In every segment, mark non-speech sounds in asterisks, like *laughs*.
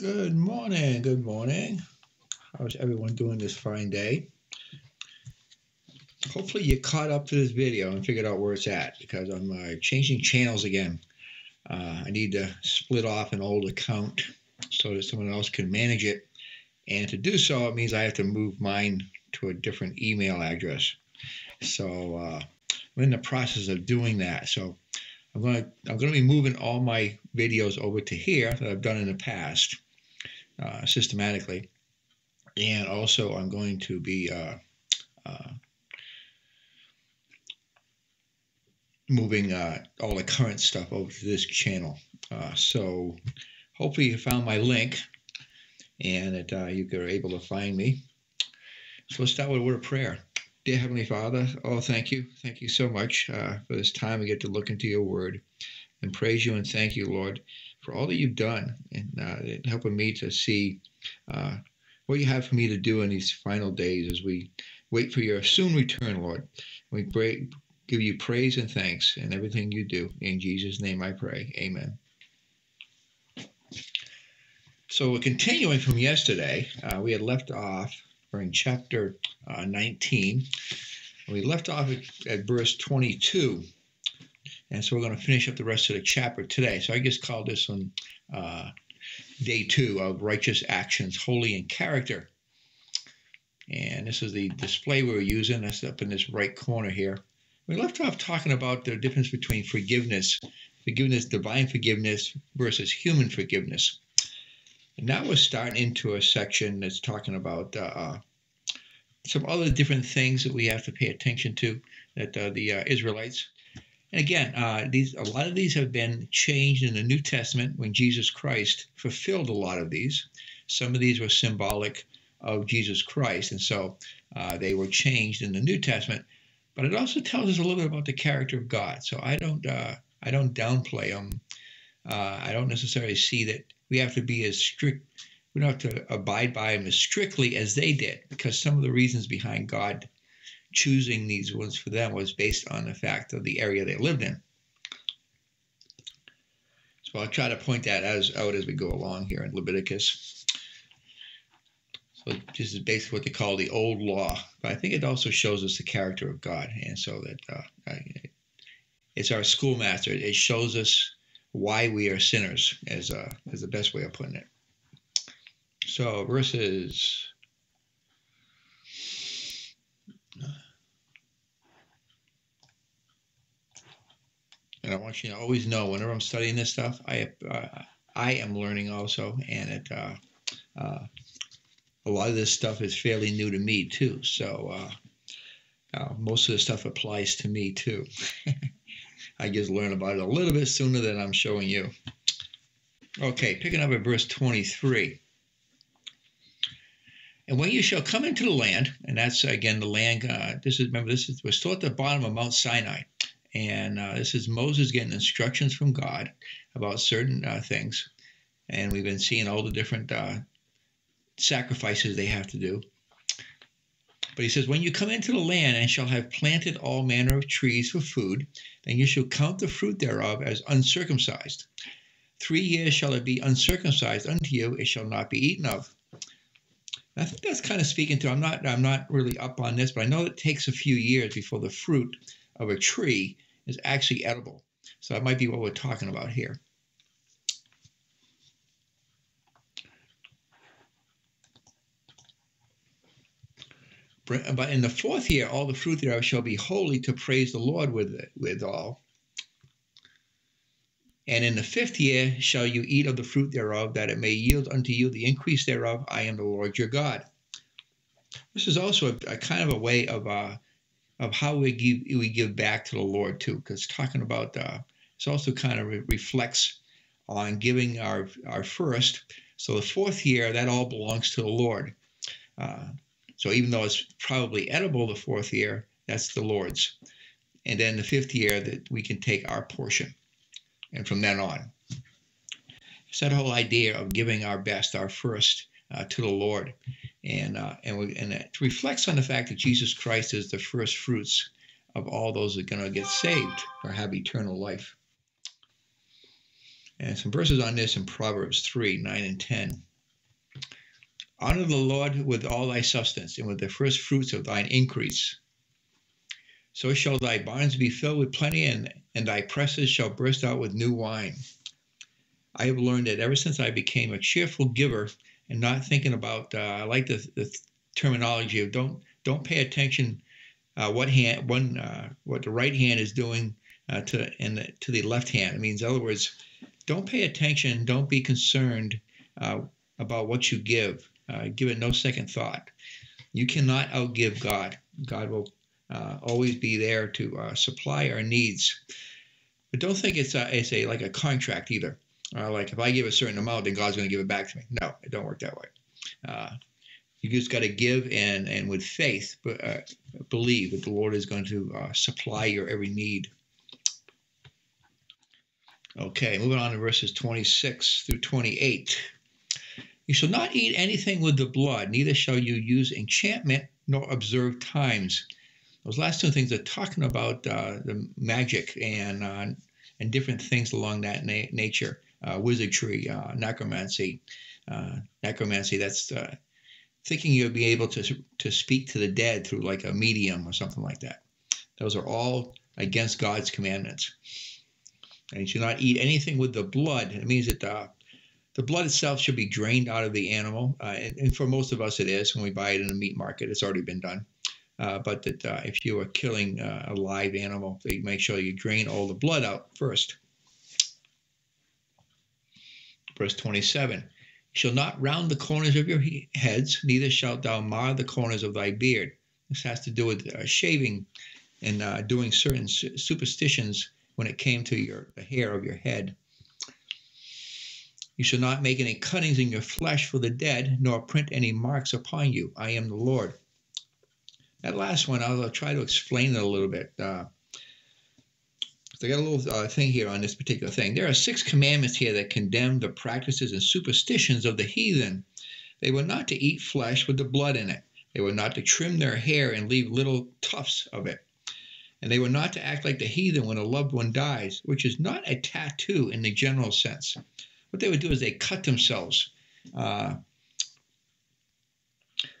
Good morning. Good morning. How's everyone doing this fine day? Hopefully you caught up to this video and figured out where it's at because I'm uh, changing channels again. Uh, I need to split off an old account so that someone else can manage it. And to do so, it means I have to move mine to a different email address. So uh, I'm in the process of doing that. So I'm going to I'm going to be moving all my videos over to here that I've done in the past uh, systematically, and also I'm going to be uh, uh, moving uh, all the current stuff over to this channel. Uh, so hopefully you found my link and that you are able to find me. So let's start with a word of prayer. Dear Heavenly Father, oh, thank you. Thank you so much for this time we get to look into your word and praise you and thank you, Lord, for all that you've done and uh, helping me to see uh, what you have for me to do in these final days as we wait for your soon return, Lord. We pray, give you praise and thanks in everything you do. In Jesus' name I pray. Amen. So we're continuing from yesterday. Uh, we had left off we're in chapter uh, 19. We left off at, at, verse 22. And so we're going to finish up the rest of the chapter today. So I just called this one uh, day two of righteous actions, holy in character. And this is the display we were using. That's up in this right corner here. We left off talking about the difference between forgiveness, forgiveness, divine forgiveness versus human forgiveness. And now we're starting into a section that's talking about uh, uh, some other different things that we have to pay attention to that uh, the uh, Israelites. And again, uh, these a lot of these have been changed in the New Testament when Jesus Christ fulfilled a lot of these. Some of these were symbolic of Jesus Christ, and so uh, they were changed in the New Testament. But it also tells us a little bit about the character of God. So I don't I don't downplay them. I don't necessarily see that we have to be as strict we don't have to abide by them as strictly as they did because some of the reasons behind god choosing these ones for them was based on the fact of the area they lived in so i'll try to point that as out as we go along here in leviticus so this is basically what they call the old law but i think it also shows us the character of god and so that uh, it's our schoolmaster it shows us why we are sinners, as uh, is the best way of putting it. So verses. And I want you to always know whenever I'm studying this stuff, I uh, I am learning also, and it uh, uh, a lot of this stuff is fairly new to me too. So uh, uh, most of the stuff applies to me too. *laughs* I just learn about it a little bit sooner than I'm showing you. Okay, picking up at verse 23. And when you shall come into the land, and that's again the land. Uh, this is remember this is we're still at the bottom of Mount Sinai, and uh, this is Moses getting instructions from God about certain uh, things, and we've been seeing all the different uh, sacrifices they have to do. But he says, When you come into the land and shall have planted all manner of trees for food, then you shall count the fruit thereof as uncircumcised. Three years shall it be uncircumcised unto you, it shall not be eaten of. I think that's kind of speaking to I'm not I'm not really up on this, but I know it takes a few years before the fruit of a tree is actually edible. So that might be what we're talking about here. But in the fourth year, all the fruit thereof shall be holy to praise the Lord with with all. And in the fifth year shall you eat of the fruit thereof, that it may yield unto you the increase thereof. I am the Lord your God. This is also a, a kind of a way of uh, of how we give we give back to the Lord too, because talking about uh, it's also kind of re- reflects on giving our our first. So the fourth year that all belongs to the Lord. Uh, so even though it's probably edible the fourth year, that's the Lord's. And then the fifth year that we can take our portion. And from then on. It's that whole idea of giving our best, our first uh, to the Lord. And, uh, and, we, and it reflects on the fact that Jesus Christ is the first fruits of all those that are going to get saved or have eternal life. And some verses on this in Proverbs 3 9 and 10. Honor the Lord with all thy substance, and with the first fruits of thine increase. So shall thy barns be filled with plenty, and, and thy presses shall burst out with new wine. I have learned that ever since I became a cheerful giver and not thinking about, uh, I like the, the terminology of don't don't pay attention uh, what hand one uh, what the right hand is doing uh, to and the, to the left hand. It means, in other words, don't pay attention, don't be concerned uh, about what you give. Uh, give it no second thought. You cannot outgive God. God will always be there to supply our needs. But don't think it's a, it's a like a contract either. Uh, like if I give a certain amount, then God's going to give it back to me. No, it don't work that way. Uh, you just got to give and and with faith, but uh, believe that the Lord is going to uh, supply your every need. Okay, moving on to verses 26 through 28. You shall not eat anything with the blood, neither shall you use enchantment nor observe times. Those last two things are talking about uh, the magic and uh, and different things along that na- nature, wizardry, uh, necromancy, uh, necromancy. That's uh, thinking you'll be able to to speak to the dead through like a medium or something like that. Those are all against God's commandments. And you should not eat anything with the blood. It means that the the blood itself should be drained out of the animal, uh, and, and, for most of us it is when we buy it in a meat market. It's already been done. Uh, but that uh, if you are killing uh, a live animal, you make sure you drain all the blood out first. Verse 27 shall not round the corners of your heads, neither shalt thou mar the corners of thy beard. This has to do with uh, shaving and uh, doing certain superstitions when it came to your the hair of your head. You shall not make any cuttings in your flesh for the dead, nor print any marks upon you. I am the Lord. That last one, I'll try to explain it a little bit. Uh, I got a little uh, thing here on this particular thing. There are six commandments here that condemn the practices and superstitions of the heathen. They were not to eat flesh with the blood in it. They were not to trim their hair and leave little tufts of it. And they were not to act like the heathen when a loved one dies, which is not a tattoo in the general sense what they would do is they cut themselves. Uh,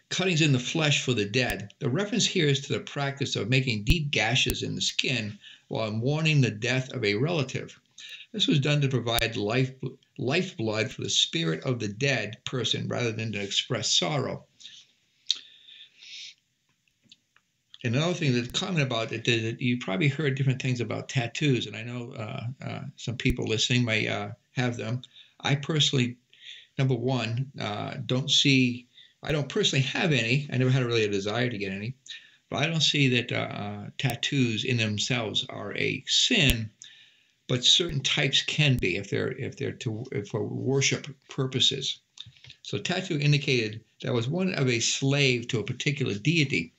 cuttings in the flesh for the dead. The reference here is to the practice of making deep gashes in the skin while mourning the death of a relative. This was done to provide life lifeblood for the spirit of the dead person rather than to express sorrow. And another thing that's common about it is that you probably heard different things about tattoos, and I know uh, uh, some people listening may uh, have them. I personally, number one, uh, don't see, I don't personally have any. I never had really a desire to get any, but I don't see that uh, uh, tattoos in themselves are a sin. But certain types can be if they're if they're to for worship purposes. So tattoo indicated that was one of a slave to a particular deity.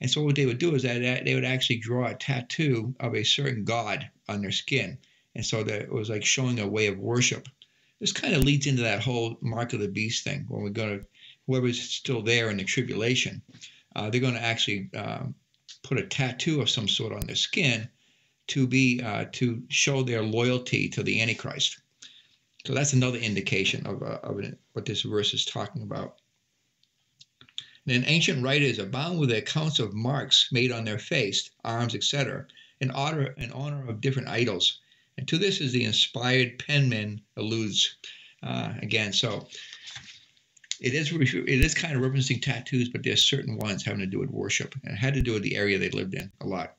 And so what they would do is that they would actually draw a tattoo of a certain god on their skin. And so that it was like showing a way of worship this kind of leads into that whole mark of the beast thing when we're going to whoever's still there in the tribulation uh, they're going to actually um, put a tattoo of some sort on their skin to be uh, to show their loyalty to the antichrist. So that's another indication of, uh, of what this verse is talking about. Then ancient writers abound with accounts of marks made on their face arms etc in honor in honor of different idols. And to this is the inspired penman alludes uh, again. So it is it is kind of referencing tattoos, but there's certain ones having to do with worship and had to do with the area they lived in a lot.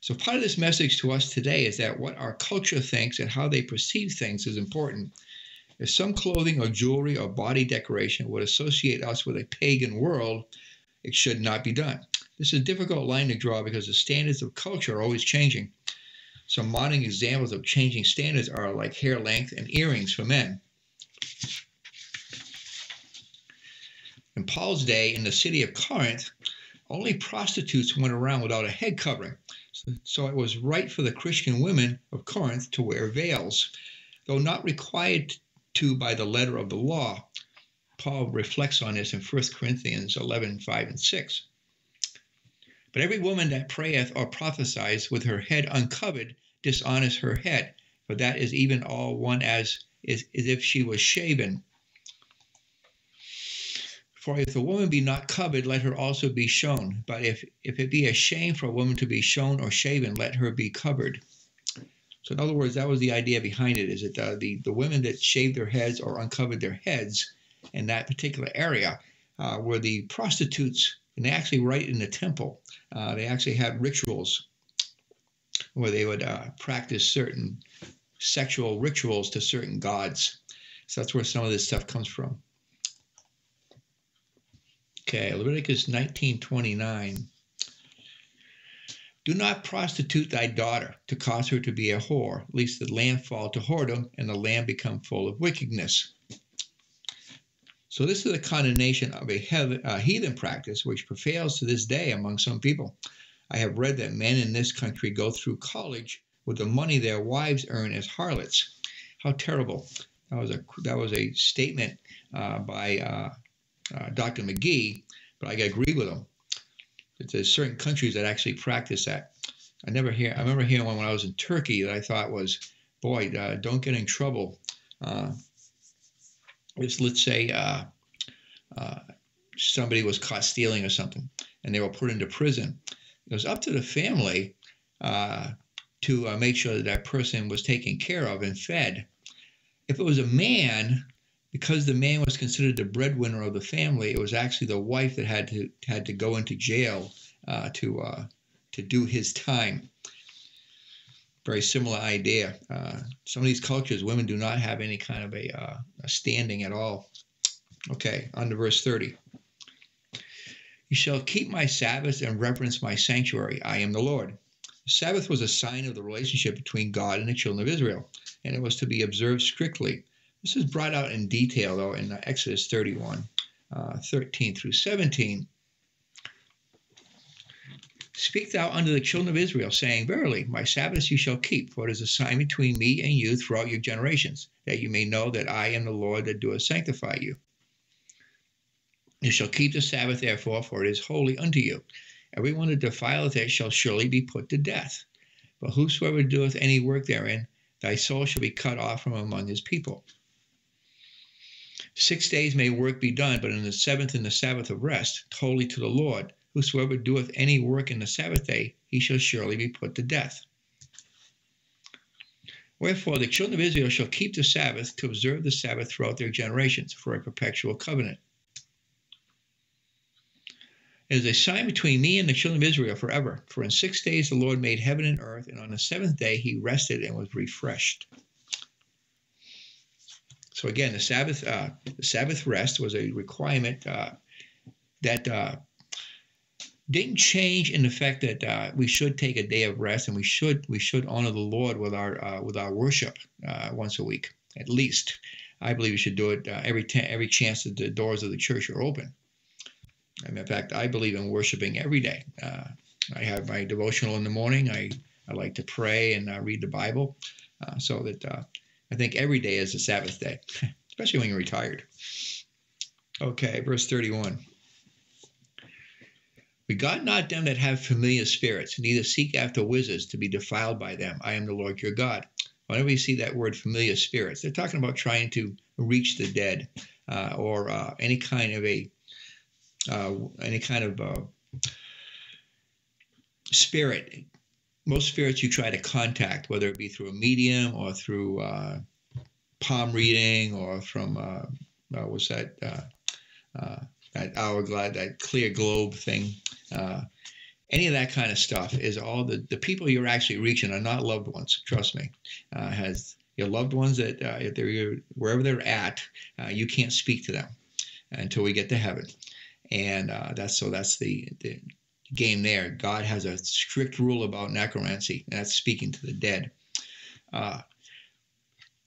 So part of this message to us today is that what our culture thinks and how they perceive things is important. If some clothing or jewelry or body decoration would associate us with a pagan world, it should not be done. This is a difficult line to draw because the standards of culture are always changing. Some modern examples of changing standards are like hair length and earrings for men. In Paul's day, in the city of Corinth, only prostitutes went around without a head covering. So it was right for the Christian women of Corinth to wear veils, though not required to by the letter of the law. Paul reflects on this in 1 Corinthians 11 5 and 6. But every woman that prayeth or prophesies with her head uncovered dishonors her head, for that is even all one as is, as if she was shaven. For if the woman be not covered, let her also be shown. But if, if it be a shame for a woman to be shown or shaven, let her be covered. So, in other words, that was the idea behind it: is that uh, the the women that shaved their heads or uncovered their heads in that particular area uh, were the prostitutes, and they actually right in the temple. Uh, they actually had rituals where they would uh, practice certain sexual rituals to certain gods. So that's where some of this stuff comes from. Okay, Leviticus 19:29. Do not prostitute thy daughter to cause her to be a whore, lest the land fall to whoredom and the land become full of wickedness. So this is a condemnation of a heathen practice which prevails to this day among some people. I have read that men in this country go through college with the money their wives earn as harlots. How terrible! That was a that was a statement uh, by uh, uh, Dr. McGee, but I agree with him. There's certain countries that actually practice that. I never hear. I remember hearing one when I was in Turkey that I thought was, boy, uh, don't get in trouble. Uh, it's, let's say uh, somebody was caught stealing or something, and they were put into prison. It was up to the family uh, to uh, make sure that that person was taken care of and fed. If it was a man, because the man was considered the breadwinner of the family, it was actually the wife that had to had to go into jail uh, to uh, to do his time. Very similar idea. Uh, some of these cultures, women do not have any kind of a, uh, a standing at all. Okay, on to verse 30. You shall keep my Sabbaths and reverence my sanctuary. I am the Lord. The Sabbath was a sign of the relationship between God and the children of Israel, and it was to be observed strictly. This is brought out in detail, though, in Exodus 31, uh, 13 through 17. Speak thou unto the children of Israel, saying, Verily, my Sabbaths you shall keep, for it is a sign between me and you throughout your generations, that you may know that I am the Lord that doeth sanctify you. You shall keep the Sabbath, therefore, for it is holy unto you. Every one that defileth it shall surely be put to death. But whosoever doeth any work therein, thy soul shall be cut off from among his people. Six days may work be done, but in the seventh and the Sabbath of rest, holy to the Lord. Whosoever doeth any work in the Sabbath day, he shall surely be put to death. Wherefore the children of Israel shall keep the Sabbath to observe the Sabbath throughout their generations for a perpetual covenant. It is a sign between me and the children of Israel forever. For in six days the Lord made heaven and earth, and on the seventh day he rested and was refreshed. So again, the Sabbath, uh, the Sabbath rest was a requirement uh, that uh, didn't change in the fact that uh, we should take a day of rest and we should we should honor the Lord with our uh, with our worship uh, once a week at least. I believe we should do it every every chance that the doors of the church are open. And in fact, I believe in worshiping every day. I have my devotional in the morning. I, I like to pray and read the Bible so that I think every day is a Sabbath day, *laughs* especially when you're retired. Okay, verse 31. We Regard not them that have familiar spirits, neither seek after wizards to be defiled by them. I am the Lord your God. Whenever you see that word familiar spirits, they're talking about trying to reach the dead uh, or uh, any kind of a uh, any kind of uh, spirit. Most spirits you try to contact, whether it be through a medium or through uh, palm reading or from uh, uh, what's that uh, that hourglass, that clear globe thing. any of that kind of stuff is all the, the people you're actually reaching are not loved ones. Trust me. has your loved ones that if they're wherever they're at, you can't speak to them until we get to heaven and uh, that's so that's the, the game there. God has a strict rule about necromancy, and that's speaking to the dead. Uh,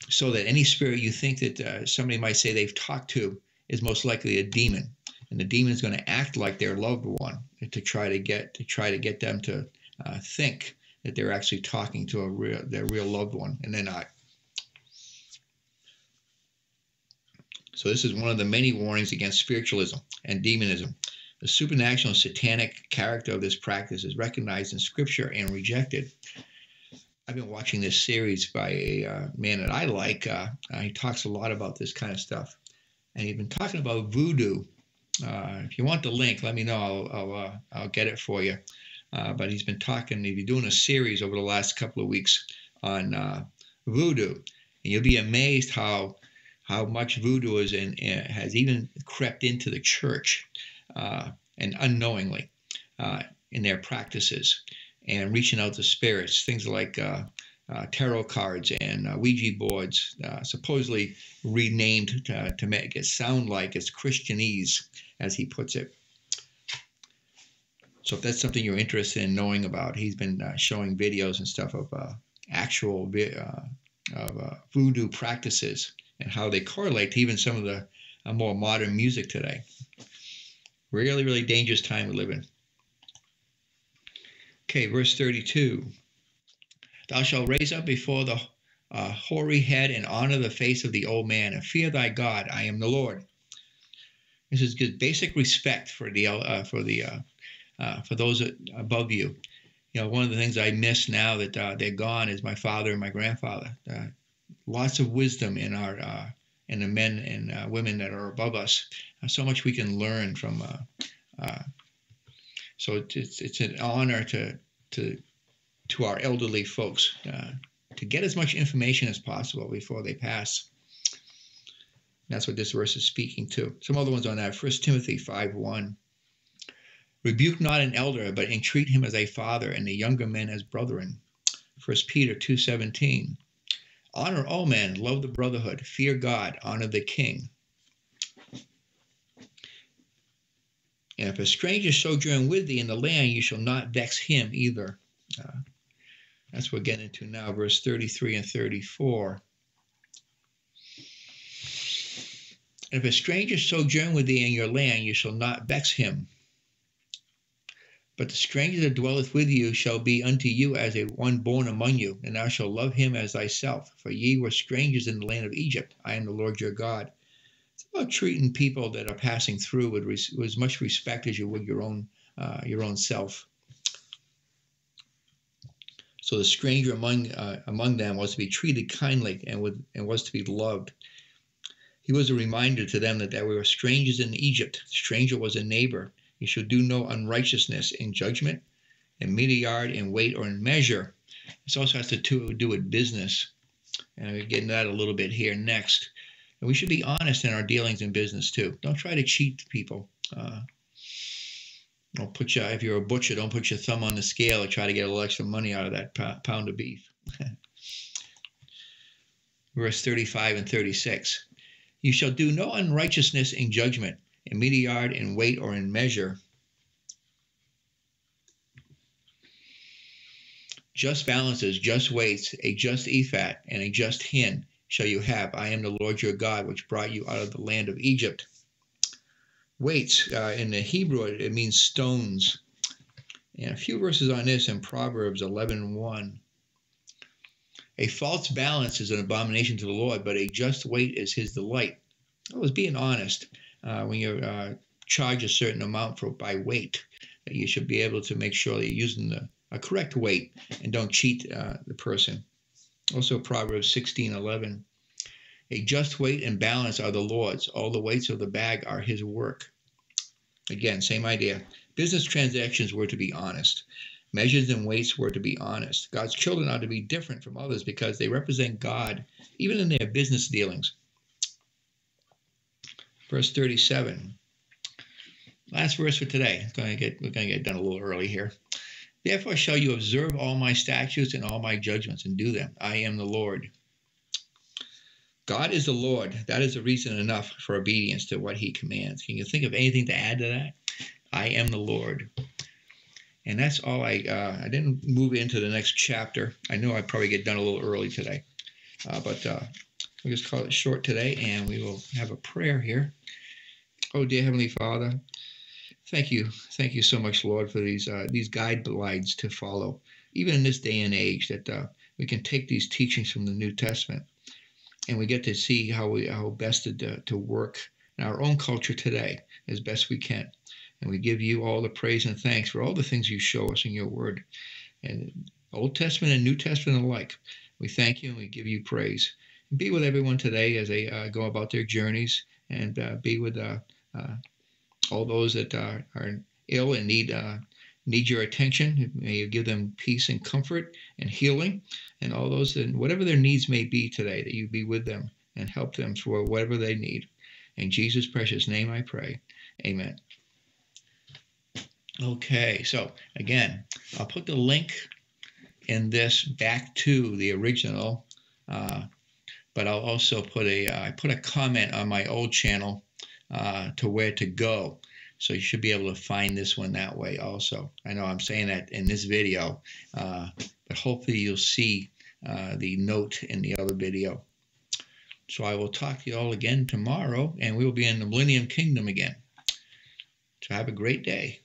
so that any spirit you think that uh, somebody might say they've talked to is most likely a demon, and the demon is going to act like their loved one to try to get to try to get them to uh, think that they're actually talking to a real their real loved one, and they're not. So this is one of the many warnings against spiritualism and demonism. The supernatural and satanic character of this practice is recognized in Scripture and rejected. I've been watching this series by a uh, man that I like. Uh, uh, he talks a lot about this kind of stuff. And he's been talking about voodoo Uh, if you want the link, let me know. I'll I'll, uh, I'll get it for you. Uh, but he's been talking. He's been doing a series over the last couple of weeks on voodoo, and you'll be amazed how how much voodoo is in, has even crept into the church uh, and unknowingly uh, in their practices and reaching out to spirits, things like uh, uh, tarot cards and uh, Ouija boards, supposedly renamed to, to, make it sound like it's Christianese, as he puts it. So if that's something you're interested in knowing about, he's been uh, showing videos and stuff of uh, actual uh, of voodoo practices and how they correlate to even some of the more modern music today. Really, really dangerous time we live in. Okay, verse 32. Thou shalt raise up before the uh, hoary head and honor the face of the old man, and fear thy God. I am the Lord. This is basic respect for the uh, for the uh, uh for those above you. You know, one of the things I miss now that uh, they're gone is my father and my grandfather. Uh, lots of wisdom in our in the men and uh, women that are above us. Uh, so much we can learn from. Uh, so it's it's an honor to to to our elderly folks uh, to get as much information as possible before they pass. That's what this verse is speaking to. Some other ones on that. 1 Timothy 5 1. Rebuke not an elder, but entreat him as a father, and the younger men as brethren. 1 Peter 2 17. Honor all men, love the brotherhood, fear God, honor the king. And if a stranger sojourn with thee in the land, you shall not vex him either. Uh, that's what we're getting into now, verse 33 and 34. And if a stranger sojourn with thee in your land, you shall not vex him. But the stranger that dwelleth with you shall be unto you as a one born among you, and thou shalt love him as thyself. For ye were strangers in the land of Egypt. I am the Lord your God. It's about treating people that are passing through with, with as much respect as you would your own uh, your own self. So the stranger among uh, among them was to be treated kindly and would and was to be loved. He was a reminder to them that they were strangers in Egypt. The stranger was a neighbor. He should do no unrighteousness in judgment, in a yard, in weight, or in measure. This also has to do with business. And we're getting that a little bit here next. And we should be honest in our dealings in business too. Don't try to cheat people. Uh, don't put your, if you're a butcher, don't put your thumb on the scale and try to get a little extra money out of that pound of beef. *laughs* Verse 35 and 36. You shall do no unrighteousness in judgment, in meteyard, in weight, or in measure. Just balances, just weights, a just ephah, and a just hin shall you have. I am the Lord your God, which brought you out of the land of Egypt weights. Uh, in the Hebrew, it, it, means stones. And a few verses on this in Proverbs 11 1. A false balance is an abomination to the Lord, but a just weight is his delight. I was being honest. Uh, when you uh, charge a certain amount for by weight, you should be able to make sure that you're using the a correct weight and don't cheat uh, the person. Also, Proverbs 16 11. A just weight and balance are the Lord's. All the weights of the bag are his work. Again, same idea. Business transactions were to be honest. Measures and weights were to be honest. God's children are to be different from others because they represent God, even in their business dealings. Verse 37. Last verse for today. Going to get, we're going to get done a little early here. Therefore shall you observe all my statutes and all my judgments and do them. I am the Lord. God is the Lord. That is a reason enough for obedience to what he commands. Can you think of anything to add to that? I am the Lord. And that's all I, uh, I didn't move into the next chapter. I know I probably get done a little early today. Uh, but uh, we'll just call it short today and we will have a prayer here. Oh, dear Heavenly Father, thank you. Thank you so much, Lord, for these, uh, these guidelines to follow, even in this day and age, that uh, we can take these teachings from the New Testament and we get to see how we how best to, to work in our own culture today as best we can. And we give you all the praise and thanks for all the things you show us in your word, and Old Testament and New Testament alike. We thank you and we give you praise. Be with everyone today as they uh, go about their journeys, and uh, be with uh, uh all those that are, are ill and need uh, need your attention. May you give them peace and comfort and healing, and all those and whatever their needs may be today, that you be with them and help them for whatever they need. In Jesus' precious name, I pray. Amen. Okay, so again, I'll put the link in this back to the original, uh, but I'll also put a uh, I put a comment on my old channel uh, to where to go. So you should be able to find this one that way also. I know I'm saying that in this video, uh, but hopefully you'll see the note in the other video. So I will talk to you all again tomorrow, and we'll be in the Millennium Kingdom again. So have a great day.